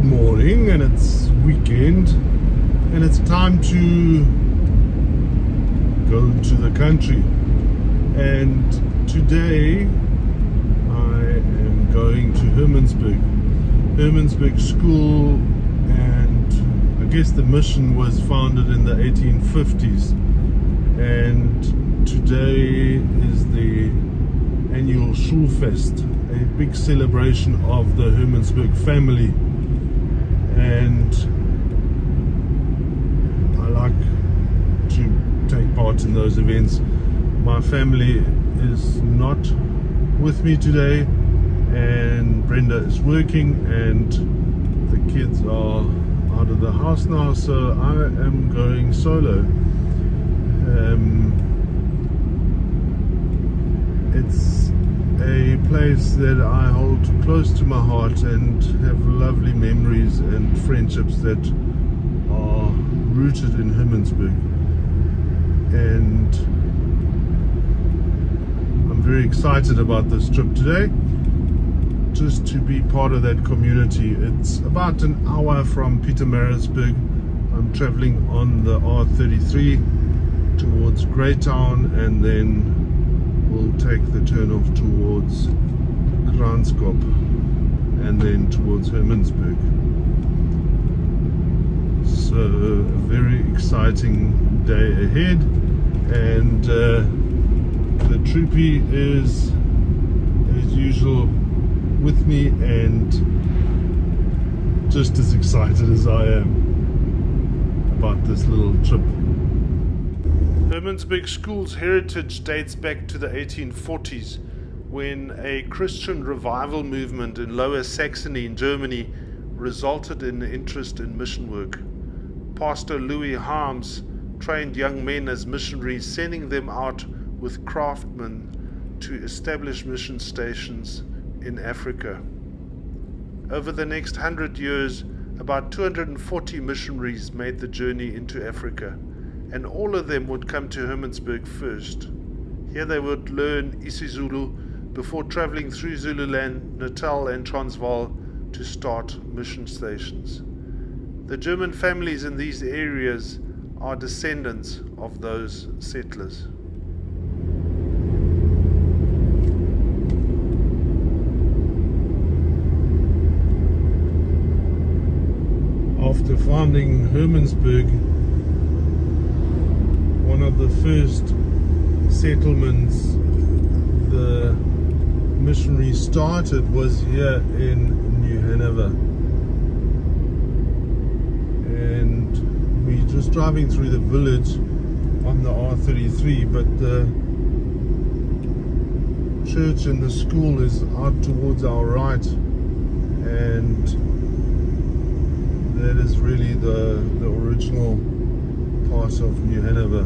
good morning and it's weekend and it's time to go to the country. And today I am going to Hermannsburg. Hermannsburg school and I guess the mission was founded in the 1850s and today is the annual Schulfest a big celebration of the Hermannsburg family and I like to take part in those events. My family is not with me today and Brenda is working and the kids are out of the house now so I am going solo. Um, it's a place that I hold close to my heart and have lovely memories and friendships that are rooted in Hermannsburg. And I'm very excited about this trip today, just to be part of that community. It's about an hour from Peter Pietermaritzburg. I'm traveling on the R33 towards Greytown and then we'll take the turn off towards Kranskop and then towards Hermannsburg. So a very exciting day ahead and uh, the troopy is as usual with me and just as excited as I am about this little trip. Hermannsburg School's heritage dates back to the 1840s when a Christian revival movement in Lower Saxony in Germany resulted in interest in mission work. Pastor Louis Harms trained young men as missionaries, sending them out with craftsmen to establish mission stations in Africa. Over the next hundred years, about 240 missionaries made the journey into Africa and all of them would come to Hermannsburg first. Here they would learn isiZulu before traveling through Zululand, Natal, and Transvaal to start mission stations. The German families in these areas are descendants of those settlers. After founding Hermannsburg, one of the first settlements the missionaries started was here in New Hanover. And we're just driving through the village on the R33, but the church and the school is out towards our right and that is really the, the original part of New Hanover.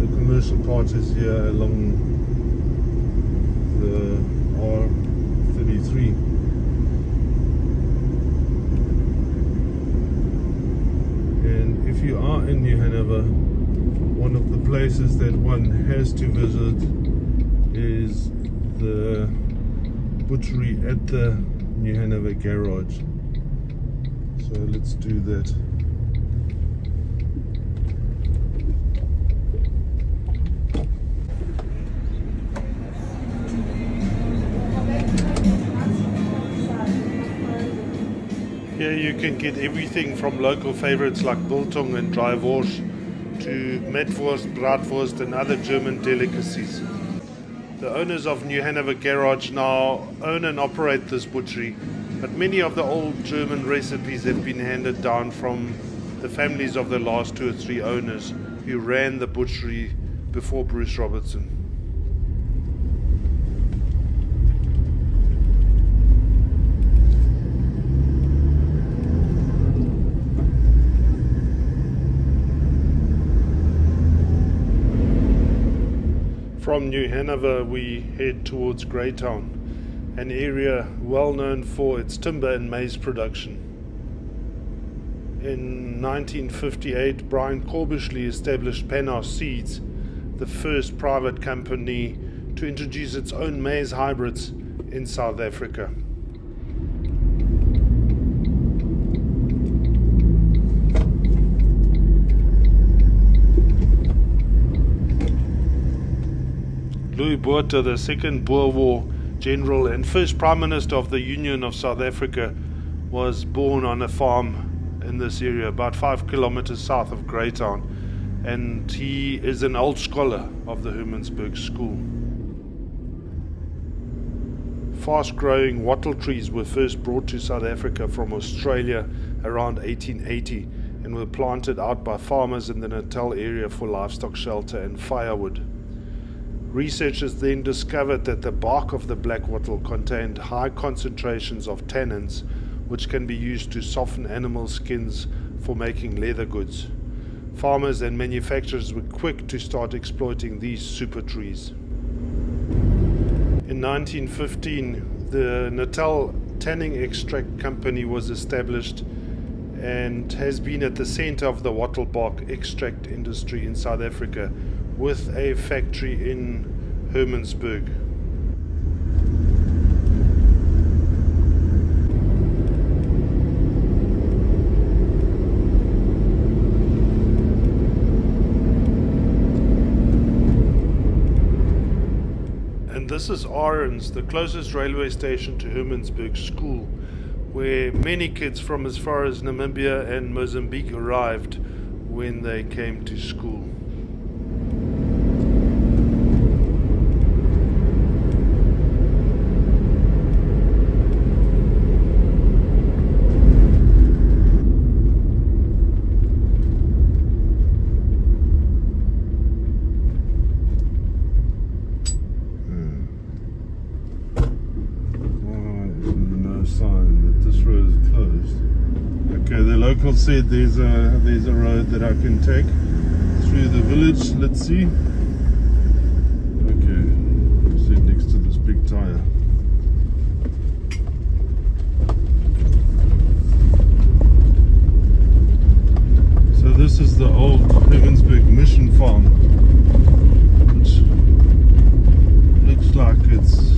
The commercial part is here along the R33 and if you are in New Hanover one of the places that one has to visit is the butchery at the New Hanover garage. So let's do that Here you can get everything from local favorites like biltong and dry wurst to metwurst, bratwurst and other German delicacies. The owners of New Hanover Garage now own and operate this butchery, but many of the old German recipes have been handed down from the families of the last two or three owners who ran the butchery before Bruce Robertson. From New Hanover, we head towards Greytown, an area well known for its timber and maize production. In 1958, Brian Corbishley established Pannar Seeds, the first private company to introduce its own maize hybrids in South Africa. Louis Botha, the second Boer War general and first Prime Minister of the Union of South Africa, was born on a farm in this area, about five kilometers south of Greytown, and he is an old scholar of the Hermannsburg School. Fast growing wattle trees were first brought to South Africa from Australia around 1880 and were planted out by farmers in the Natal area for livestock shelter and firewood. Researchers then discovered that the bark of the black wattle contained high concentrations of tannins, which can be used to soften animal skins for making leather goods. Farmers and manufacturers were quick to start exploiting these super trees. In 1915, the Natal Tanning Extract Company was established and has been at the center of the wattle bark extract industry in South Africa with a factory in Hermannsburg. And this is Ahrens, the closest railway station to Hermannsburg School, where many kids from as far as Namibia and Mozambique arrived when they came to school. Local said there's a there's a road that I can take through the village. Let's see. Okay, sit next to this big tire. So this is the old Hermannsburg Mission Farm, which looks like it's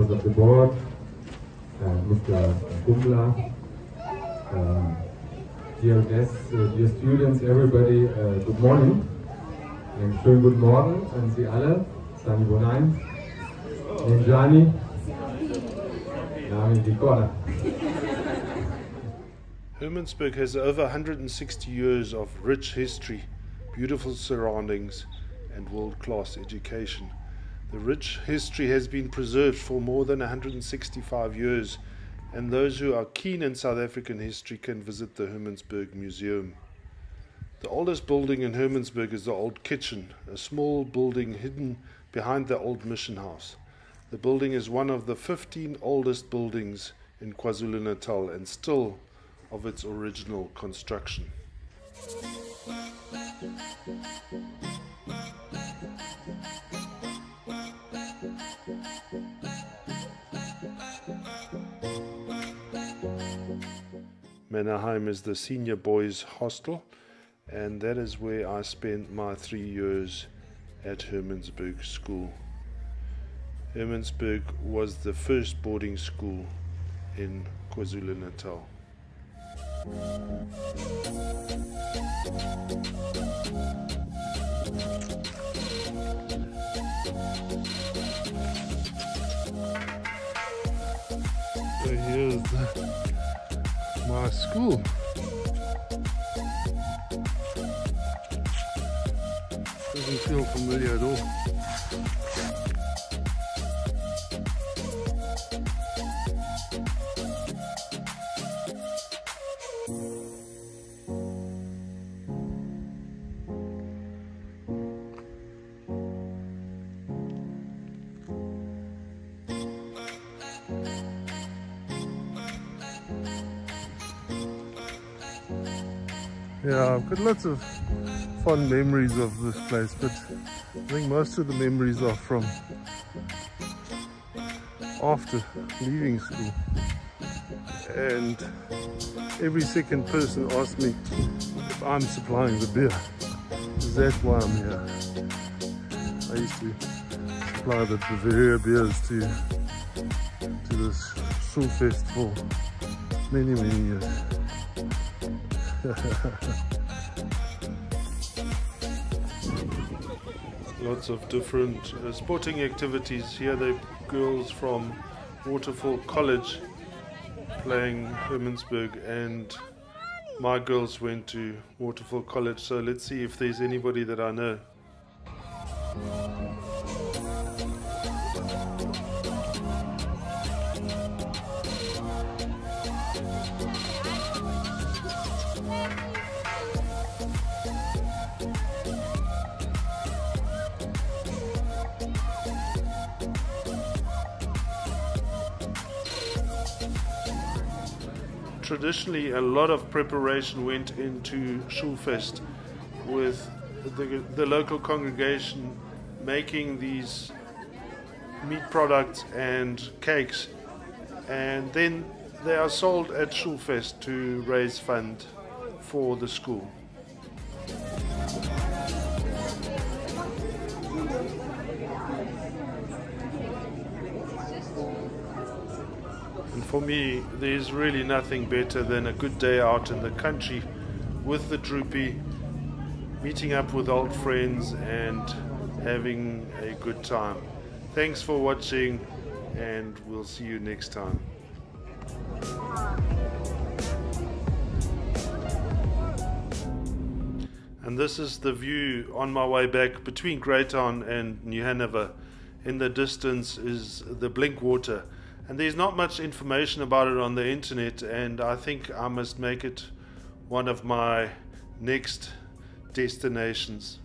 members of the board, uh, Mr. Gumla, um, dear guests, uh, dear students, everybody, uh, good morning. And schönen guten Morgen an Sie alle. Sanibonani. Ninjani. Nami Dikora. Hermannsburg has over 160 years of rich history, beautiful surroundings, and world class education. The rich history has been preserved for more than 165 years, and those who are keen in South African history can visit the Hermannsburg Museum. The oldest building in Hermannsburg is the Old Kitchen, a small building hidden behind the old mission house. The building is one of the 15 oldest buildings in KwaZulu Natal and still of its original construction. Mannerheim is the senior boys hostel, and that is where I spent my three years at Hermannsburg School. Hermannsburg was the first boarding school in KwaZulu Natal. So here's my school. Doesn't feel familiar at all. Yeah, I've got lots of fond memories of this place, but I think most of the memories are from after leaving school. And every second person asks me if I'm supplying the beer. Is that why I'm here? I used to supply the Bavaria beers to to this Schulfest for many, many years. Lots of different uh, sporting activities. Here the girls from Waterfall College playing Hermannsburg and my girls went to Waterfall College. So let's see if there's anybody that I know. Traditionally a lot of preparation went into Schulfest with the, the local congregation making these meat products and cakes and then they are sold at Schulfest to raise fund for the school. For me, there's really nothing better than a good day out in the country with the troopy, meeting up with old friends and having a good time. Thanks for watching, and we'll see you next time. And this is the view on my way back between Greytown and New Hanover. In the distance is the Blinkwater and there's not much information about it on the internet and i think i must make it one of my next destinations